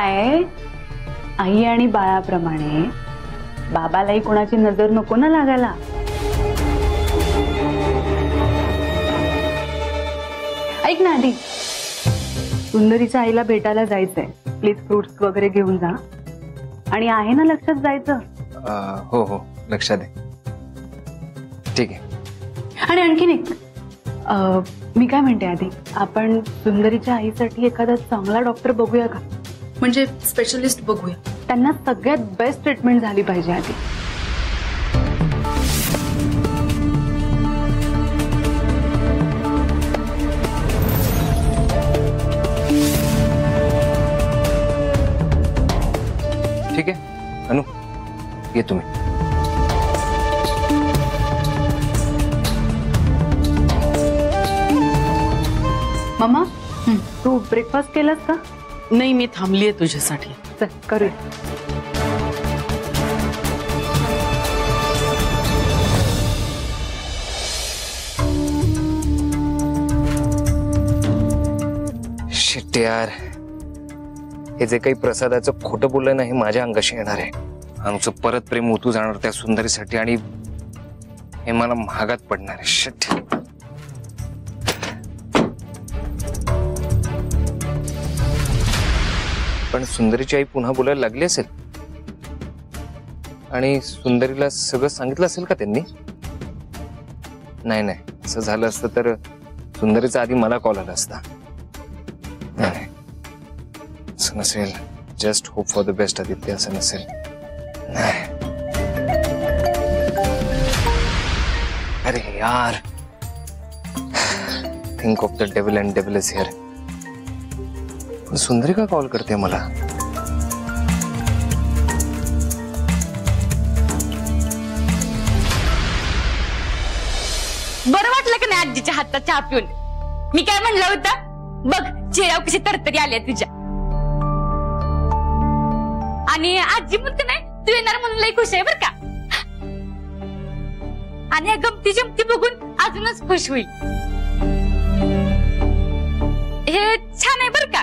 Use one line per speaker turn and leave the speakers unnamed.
काय आई आणि बाळाप्रमाणे बाबालाही कोणाची नजर नको ना लागायला. ऐक ना आधी. सुंदरीच्या आईला भेटायला जायचंय. प्लीज फ्रुट्स वगैरे घेऊन जा. आणि आहे ना लक्षात जायचं?
हो हो. लक्षात आहे. ठीक आहे.
आणि आणखीन एक. मी काय म्हणते आधी? आपण सुंदरीच्या आईसाठी एखादा चांगला डॉक्टर बघूया का?
म्हणजे स्पेशलिस्ट बघूया.
त्यांना सगळ्यात बेस्ट ट्रीटमेंट झाली पाहिजे आधी.
ठीक आहे. अनु ये तुम्ही.
मम्मा तू ब्रेकफास्ट केलास का?
नाही मी थांबलीये तुझ्यासाठी.
चल करूया.
शिट यार. हे जे काही प्रसादाचं खोटं बोललं नाही माझ्या अंगाशी येणार आहे. आमचं परत प्रेम ओतू जाणार त्या सुंदरीसाठी आणि हे मला महागात पडणार आहे. शिट. पण सुंदरीची आई पुन्हा बोलायला लागली असेल? आणि सुंदरीला सगळं सांगितलं असेल का त्यांनी? नाही नाही. असं झालं असतं तर सुंदरीचा आधी मला कॉल आला असता. असं नसेल. Just hope for the best Aditya, असं नसेल. नाही. अरे यार. Think of the devil and devil is here Sundari का कॉल करते मला.
बरं वाटलं का नाही आजीच्या हातात चहा पिऊन? मी काय म्हणलं होतं? बघ चेहऱ्यावर कशी तरतरी आल्या तुझ्या. आणि आजी म्हणते नाही तू येणार म्हणून लई खुश आहे बर का? आणि या गमती जमती बघून अजूनच खुश होईल. हे छान आहे बर का?